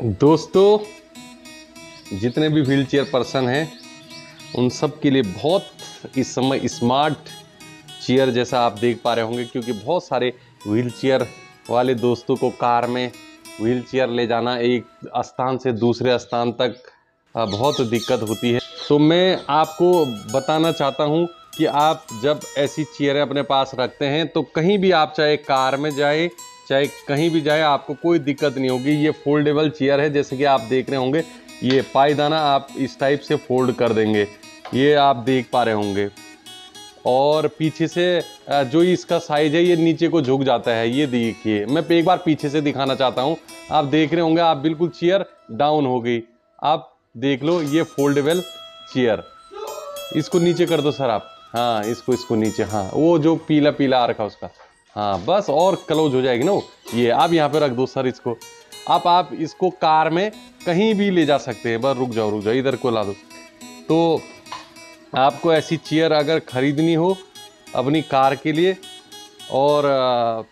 दोस्तों, जितने भी व्हील चेयर पर्सन हैं, उन सब के लिए बहुत इस समय स्मार्ट चेयर जैसा आप देख पा रहे होंगे, क्योंकि बहुत सारे व्हील चेयर वाले दोस्तों को कार में व्हील चेयर ले जाना एक स्थान से दूसरे स्थान तक बहुत दिक्कत होती है। तो मैं आपको बताना चाहता हूँ कि आप जब ऐसी चेयरें अपने पास रखते हैं तो कहीं भी आप चाहे कार में जाए चाहे कहीं भी जाए, आपको कोई दिक्कत नहीं होगी। ये फोल्डेबल चेयर है, जैसे कि आप देख रहे होंगे। ये पायदाना आप इस टाइप से फोल्ड कर देंगे। ये आप देख पा रहे होंगे। और पीछे से जो इसका साइज़ है, ये नीचे को झुक जाता है। ये देखिए, मैं एक बार पीछे से दिखाना चाहता हूँ। आप देख रहे होंगे, आप बिल्कुल चेयर डाउन हो गई। आप देख लो, ये फोल्डेबल चेयर इसको नीचे कर दो, सर आप। हाँ इसको इसको नीचे। हाँ वो जो पीला पीला आ रखा उसका। हाँ बस और क्लोज हो जाएगी ना ये, आप यहाँ पे रख दो सर इसको। आप आप इसको कार में कहीं भी ले जा सकते हैं। बस रुक जाओ रुक जाओ, इधर को ला दो। तो आपको ऐसी चेयर अगर ख़रीदनी हो अपनी कार के लिए, और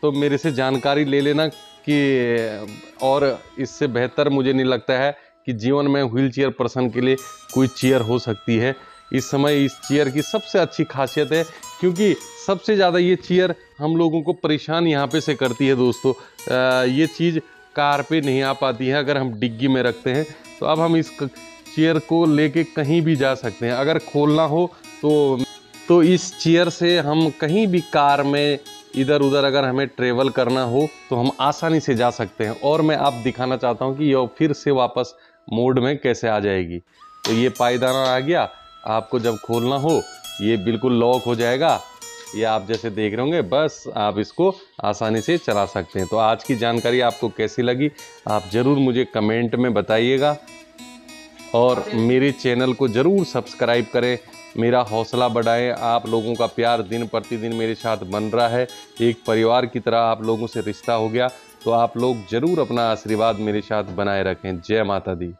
तो मेरे से जानकारी ले लेना कि, और इससे बेहतर मुझे नहीं लगता है कि जीवन में व्हील चेयर पर्सन के लिए कोई चेयर हो सकती है। इस समय इस चेयर की सबसे अच्छी खासियत है क्योंकि सबसे ज़्यादा ये चेयर हम लोगों को परेशान यहाँ पे से करती है दोस्तों। आ, ये चीज़ कार पे नहीं आ पाती है अगर हम डिग्गी में रखते हैं तो अब हम इस चेयर को लेके कहीं भी जा सकते हैं। अगर खोलना हो तो तो इस चेयर से हम कहीं भी कार में इधर उधर अगर हमें ट्रेवल करना हो तो हम आसानी से जा सकते हैं। और मैं आप दिखाना चाहता हूँ कि यह फिर से वापस मोड में कैसे आ जाएगी। तो ये पायदाना आ गया। आपको जब खोलना हो ये बिल्कुल लॉक हो जाएगा। ये आप जैसे देख रहे होंगे, बस आप इसको आसानी से चला सकते हैं। तो आज की जानकारी आपको कैसी लगी, आप ज़रूर मुझे कमेंट में बताइएगा। और मेरे चैनल को ज़रूर सब्सक्राइब करें। मेरा हौसला बढ़ाएँ। आप लोगों का प्यार दिन प्रतिदिन मेरे साथ बन रहा है। एक परिवार की तरह आप लोगों से रिश्ता हो गया। तो आप लोग ज़रूर अपना आशीर्वाद मेरे साथ बनाए रखें। जय माता दी।